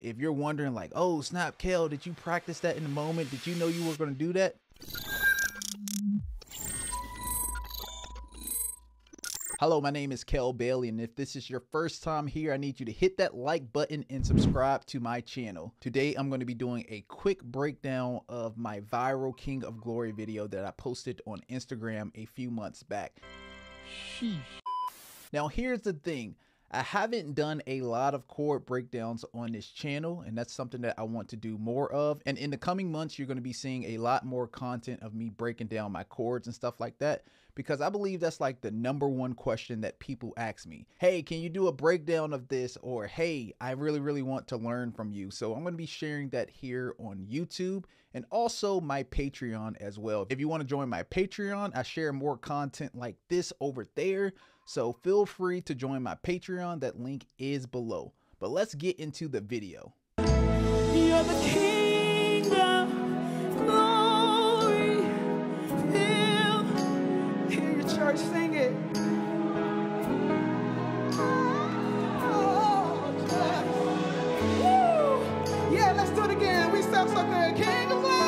If you're wondering, like, oh, snap, Kell, did you practice that in the moment? Did you know you were going to do that? Hello, my name is Kell Bailey, and if this is your first time here, I need you to hit that like button and subscribe to my channel. Today, I'm going to be doing a quick breakdown of my viral King of Glory video that I posted on Instagram a few months back. Sheesh. Now, here's the thing. I haven't done a lot of chord breakdowns on this channel, and that's something that I want to do more of. And in the coming months, you're going to be seeing a lot more content of me breaking down my chords and stuff like that, because I believe that's like the number one question that people ask me. Hey, can you do a breakdown of this? Or, hey, I really, really want to learn from you. So I'm going to be sharing that here on YouTube and also my Patreon as well. If you want to join my Patreon, I share more content like this over there. So feel free to join my Patreon. That link is below. But let's get into the video. Yeah, let's do it again. We so good. King of glory.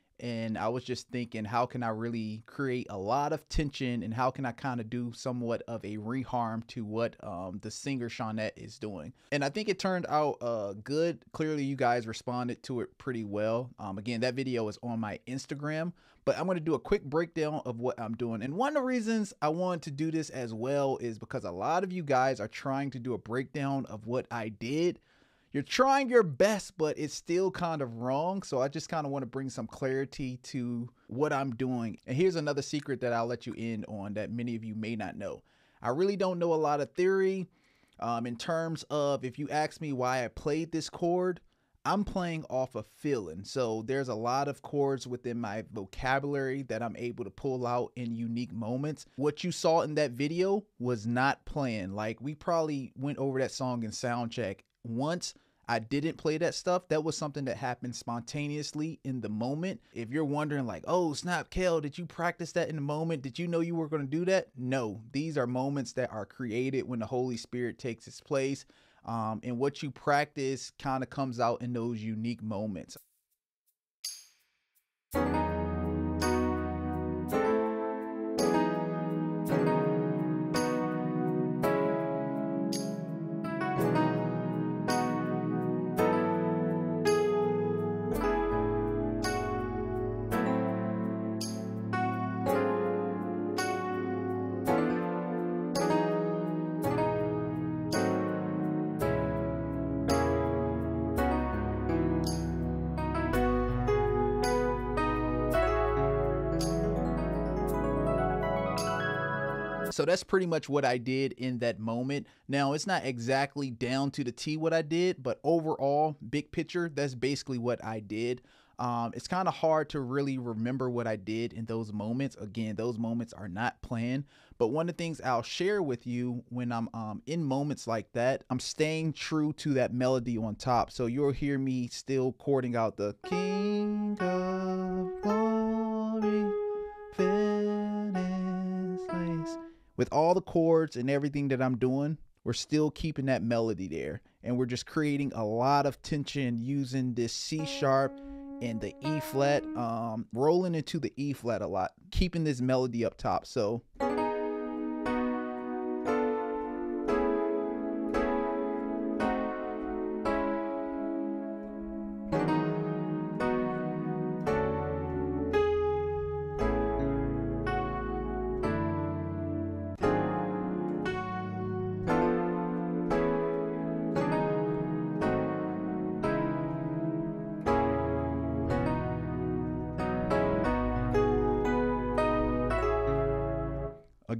And I was just thinking, how can I really create a lot of tension and how can I kind of do somewhat of a reharm to what um, the singer Shawnette is doing? And I think it turned out uh, good. Clearly, you guys responded to it pretty well. Um, again, that video is on my Instagram, but I'm going to do a quick breakdown of what I'm doing. And one of the reasons I wanted to do this as well is because a lot of you guys are trying to do a breakdown of what I did you're trying your best, but it's still kind of wrong. So I just kind of want to bring some clarity to what I'm doing. And here's another secret that I'll let you in on that many of you may not know. I really don't know a lot of theory um, in terms of if you ask me why I played this chord. I'm playing off of feeling. So there's a lot of chords within my vocabulary that I'm able to pull out in unique moments. What you saw in that video was not playing. Like we probably went over that song in sound check once I didn't play that stuff. That was something that happened spontaneously in the moment. If you're wondering, like, oh, snap, Kell, did you practice that in the moment? Did you know you were going to do that? No, these are moments that are created when the Holy Spirit takes its place. Um, and what you practice kind of comes out in those unique moments. So that's pretty much what I did in that moment. Now, it's not exactly down to the T what I did, but overall, big picture, that's basically what I did. Um, it's kind of hard to really remember what I did in those moments. Again, those moments are not planned. But one of the things I'll share with you when I'm um, in moments like that, I'm staying true to that melody on top. So you'll hear me still chording out the King of with all the chords and everything that I'm doing, we're still keeping that melody there. And we're just creating a lot of tension using this C sharp and the E flat, um, rolling into the E flat a lot, keeping this melody up top. So.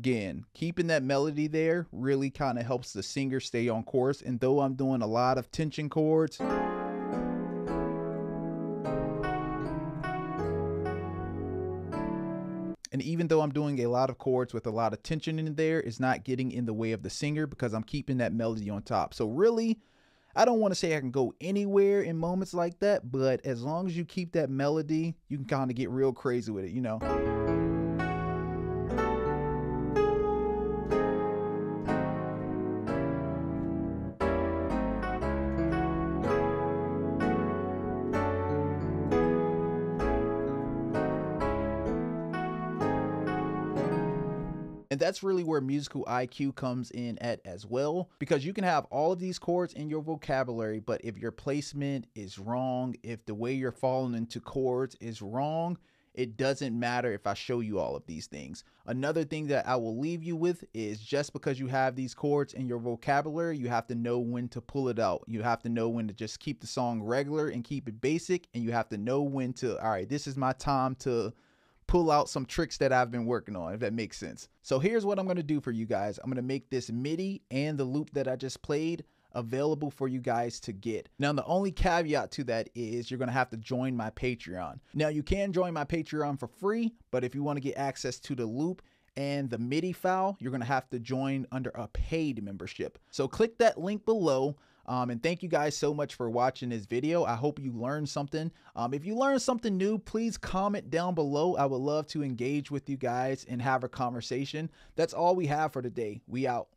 Again, keeping that melody there really kind of helps the singer stay on course. And though I'm doing a lot of tension chords, and even though I'm doing a lot of chords with a lot of tension in there, it's not getting in the way of the singer because I'm keeping that melody on top. So really, I don't want to say I can go anywhere in moments like that, but as long as you keep that melody, you can kind of get real crazy with it, you know. That's really where musical IQ comes in at as well, because you can have all of these chords in your vocabulary, but if your placement is wrong, if the way you're falling into chords is wrong, it doesn't matter if I show you all of these things. Another thing that I will leave you with is just because you have these chords in your vocabulary, you have to know when to pull it out. You have to know when to just keep the song regular and keep it basic. And you have to know when to, all right, this is my time to pull out some tricks that I've been working on, if that makes sense. So here's what I'm gonna do for you guys. I'm gonna make this MIDI and the loop that I just played available for you guys to get. Now, the only caveat to that is you're going to have to join my Patreon. Now, you can join my Patreon for free, but if you want to get access to the loop and the MIDI file, you're going to have to join under a paid membership. So click that link below. Um, and thank you guys so much for watching this video. I hope you learned something. Um, if you learned something new, please comment down below. I would love to engage with you guys and have a conversation. That's all we have for today. We out.